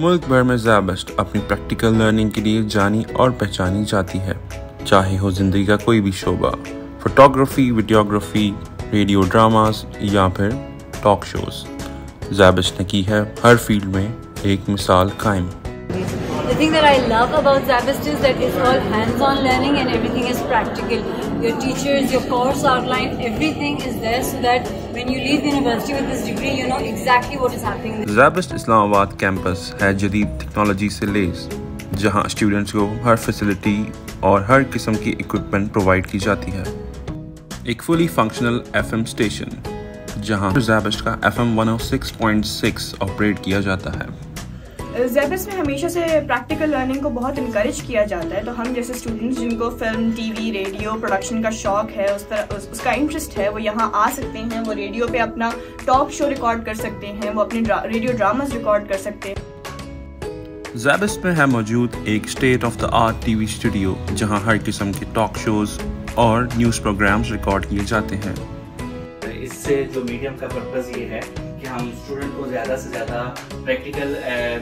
मुल्क भर में जैबस्ट अपनी प्रैक्टिकल लर्निंग के लिए जानी और पहचानी जाती है। चाहे हो ज़िंदगी का कोई भी शोबा फोटोग्राफी वीडियोग्राफी रेडियो ड्रामास या फिर टॉक शोज़ जैबस्ट ने की है हर फ़ील्ड में एक मिसाल कायम। The thing that I love about Zabist is that it's all hands-on learning and everything is practical. Your teachers, your course outline, everything is there so that when you leave university with this degree, you know exactly what is happening. Zabist Islamabad campus है जदीद technology से लेस जहां students को हर facility और हर किस्म की इक्विपमेंट प्रोवाइड की जाती है एक फुली फंक्शनल एफएम स्टेशन जहां जैबिस्ट का एफएम 106.6 ऑपरेट किया जाता है जेबस में हमेशा से प्रैक्टिकल लर्निंग को बहुत इनक्रेज किया जाता है। तो हम जैसे स्टूडेंट्स जिनको फ़िल्म टीवी रेडियो प्रोडक्शन का शौक है उस तरह उस, उसका इंटरेस्ट है वो यहाँ आ सकते हैं वो रेडियो पे अपना टॉक शो रिकॉर्ड कर सकते हैं वो अपने रेडियो ड्रामास रिकॉर्ड कर सकते हैं। जैबिस्ट में है मौजूद एक state of the art TV studio जहाँ हर किस्म के टॉक शोज़ और न्यूज़ प्रोग्राम्स रिकॉर्ड किए जाते हैं। इससे जो मीडियम का पर्पज़ ये है कि हम स्टूडेंट को ज़्यादा से ज़्यादा प्रैक्टिकल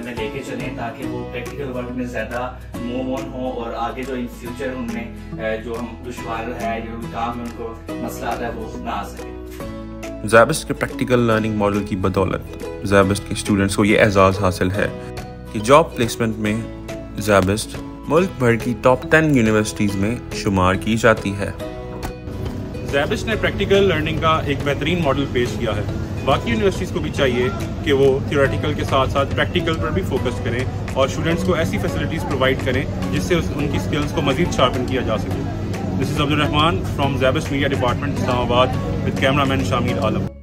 में लेके चलें ताकि वो प्रैक्टिकल वर्क में ज़्यादा मूव ऑन हो और आगे जो इन फ्यूचर उनमें जो हम दुश्वार है, जो काम में उनको मसला आता है, वो ना आ सके। जैबिस्ट के प्रैक्टिकल लर्निंग मॉडल की बदौलत जैबिस्ट के स्टूडेंट्स को ये एजाज़ हासिल है कि जॉब प्लेसमेंट में जैबिस्ट मुल्क भर की टॉप टेन यूनिवर्सिटीज़ में शुमार की जाती है। जैबिस्ट ने प्रैक्टिकल लर्निंग का एक बेहतरीन मॉडल पेश किया है। बाकी यूनिवर्सिटीज़ को भी चाहिए कि वो थियोरेटिकल के साथ साथ प्रैक्टिकल पर भी फोकस करें और स्टूडेंट्स को ऐसी फैसिलिटीज़ प्रोवाइड करें जिससे उनकी स्किल्स को मजीद शार्पन किया जा सके। This is Abdulrahman from जैबिश media department Islamabad with camera man Shamil Alam